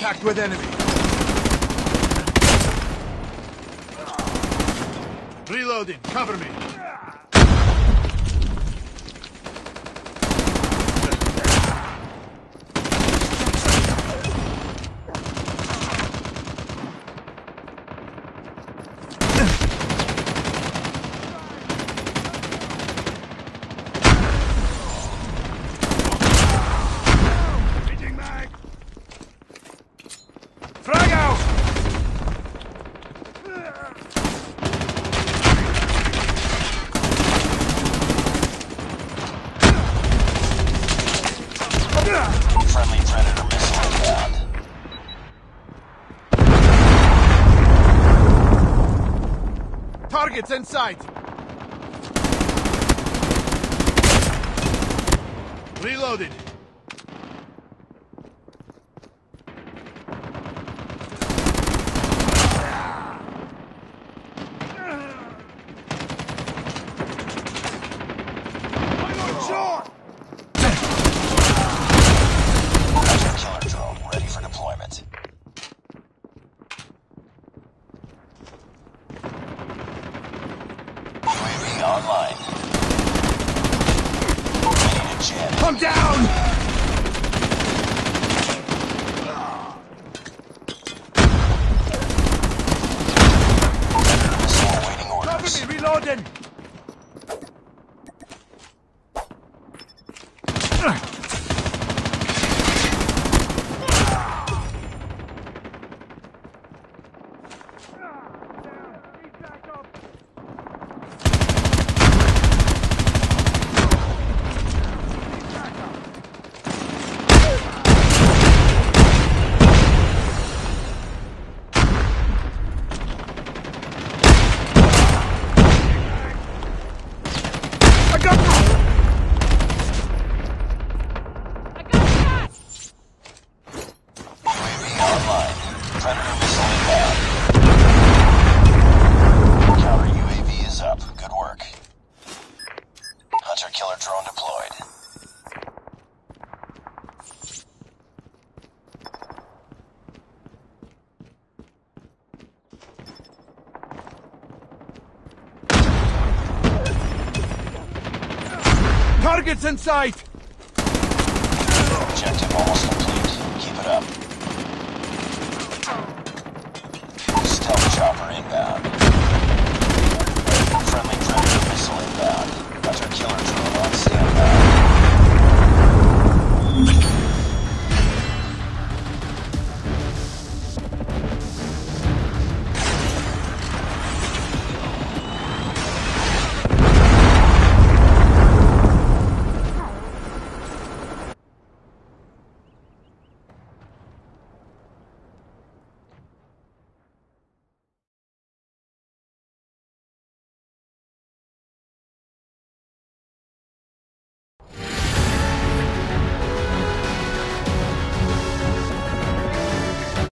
Contact with enemy. Reloading. Cover me. Friendly Predator missile inbound. Targets in sight. Reloaded. Hunter online. Come down! Reloading! Online. Predator missile inbound. Counter UAV is up. Good work. Hunter killer drone deployed. Targets in sight! Objective